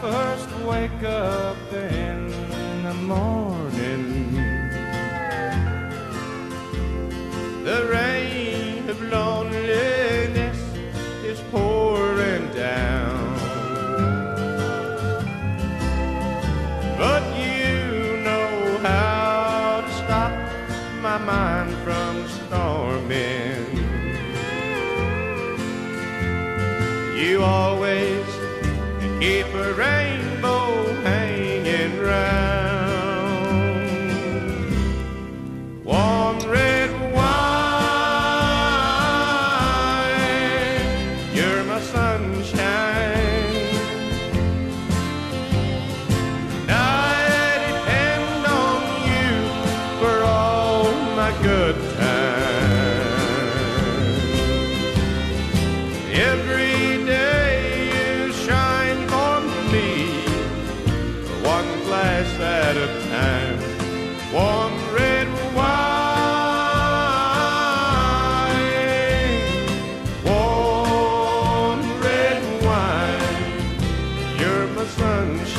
first wake up in the morning, the rain of loneliness is pouring down. But you know how to stop my mind from storming. You always keep a rainbow hanging round. Warm red wine, you're my sunshine. I depend on you for all my good times.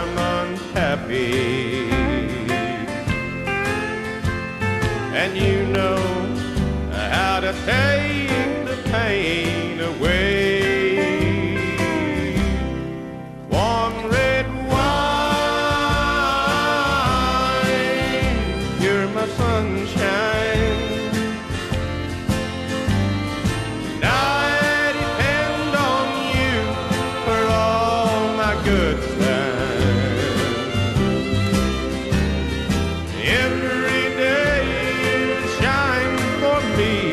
I'm unhappy. And you know how to take the pain away. Warm red wine, you're my sunshine. And I depend on you for all my good me.